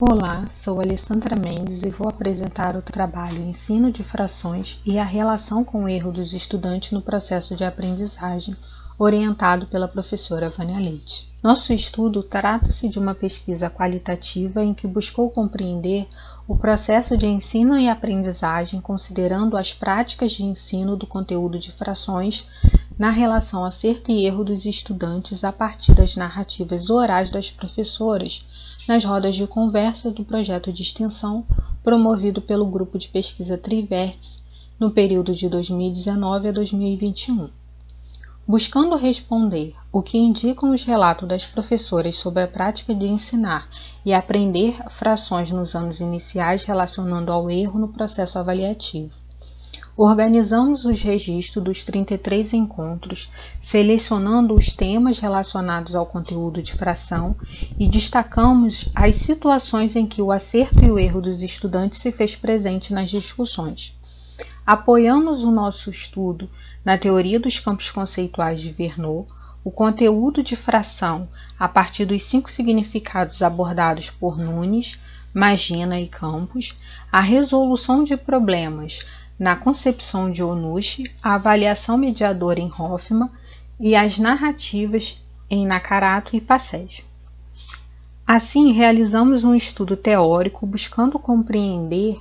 Olá, sou Alessandra Mendes e vou apresentar o trabalho Ensino de Frações e a relação com o erro dos estudantes no processo de aprendizagem, orientado pela professora Vânia Leite. Nosso estudo trata-se de uma pesquisa qualitativa em que buscou compreender o processo de ensino e aprendizagem considerando as práticas de ensino do conteúdo de frações na relação acerto e erro dos estudantes a partir das narrativas orais das professoras nas rodas de conversa do projeto de extensão promovido pelo grupo de pesquisa Trivertes no período de 2019 a 2021. Buscando responder o que indicam os relatos das professoras sobre a prática de ensinar e aprender frações nos anos iniciais relacionando ao erro no processo avaliativo. Organizamos os registros dos 33 encontros, selecionando os temas relacionados ao conteúdo de fração e destacamos as situações em que o acerto e o erro dos estudantes se fez presente nas discussões. Apoiamos o nosso estudo na teoria dos campos conceituais de Verneau, o conteúdo de fração a partir dos cinco significados abordados por Nunes, Magina e Campos, a resolução de problemas na concepção de Onushi, a avaliação mediadora em Hoffman e as narrativas em Nakarato e Passés. Assim, realizamos um estudo teórico buscando compreender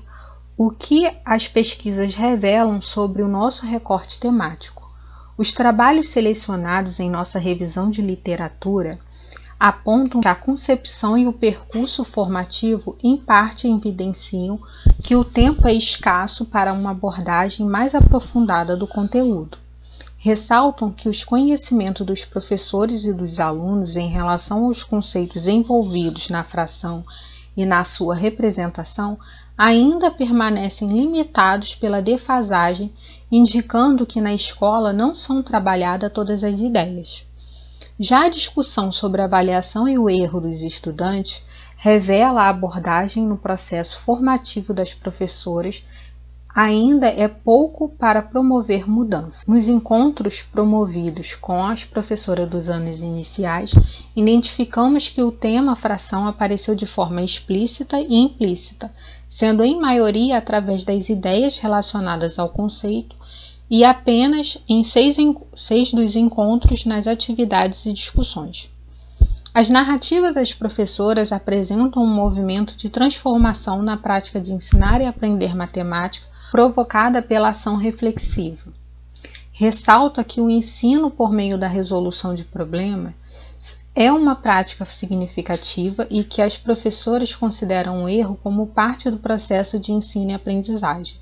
o que as pesquisas revelam sobre o nosso recorte temático. Os trabalhos selecionados em nossa revisão de literatura apontam que a concepção e o percurso formativo em parte evidenciam que o tempo é escasso para uma abordagem mais aprofundada do conteúdo. Ressaltam que os conhecimentos dos professores e dos alunos em relação aos conceitos envolvidos na fração e na sua representação ainda permanecem limitados pela defasagem, indicando que na escola não são trabalhadas todas as ideias. Já a discussão sobre a avaliação e o erro dos estudantes revela a abordagem no processo formativo das professoras ainda é pouco para promover mudança. Nos encontros promovidos com as professoras dos anos iniciais, identificamos que o tema fração apareceu de forma explícita e implícita, sendo em maioria através das ideias relacionadas ao conceito e apenas em seis, seis dos encontros nas atividades e discussões. As narrativas das professoras apresentam um movimento de transformação na prática de ensinar e aprender matemática provocada pela ação reflexiva. Ressalta que o ensino por meio da resolução de problemas é uma prática significativa e que as professoras consideram o erro como parte do processo de ensino e aprendizagem.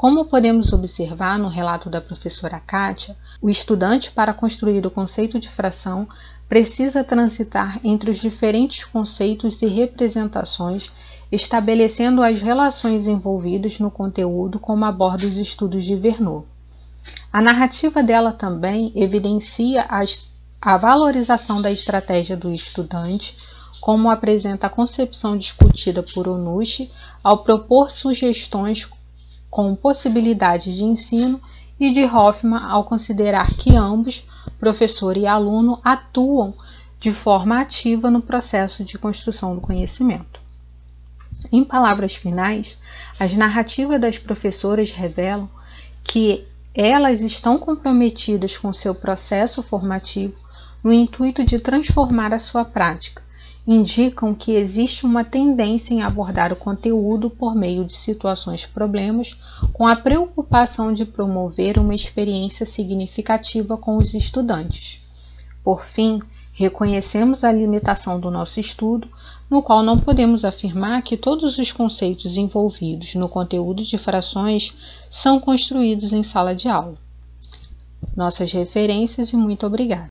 Como podemos observar no relato da professora Kátia, o estudante, para construir o conceito de fração, precisa transitar entre os diferentes conceitos e representações, estabelecendo as relações envolvidas no conteúdo, como aborda os estudos de Verneau. A narrativa dela também evidencia a valorização da estratégia do estudante, como apresenta a concepção discutida por Onushi ao propor sugestões com possibilidade de ensino, e de Hoffman ao considerar que ambos, professor e aluno, atuam de forma ativa no processo de construção do conhecimento. Em palavras finais, as narrativas das professoras revelam que elas estão comprometidas com seu processo formativo no intuito de transformar a sua prática, indicam que existe uma tendência em abordar o conteúdo por meio de situações problemas, com a preocupação de promover uma experiência significativa com os estudantes. Por fim, reconhecemos a limitação do nosso estudo, no qual não podemos afirmar que todos os conceitos envolvidos no conteúdo de frações são construídos em sala de aula. Nossas referências e muito obrigada.